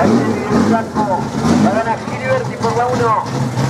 Ahí el blanco. Va a ganar Gilbert y por la 1.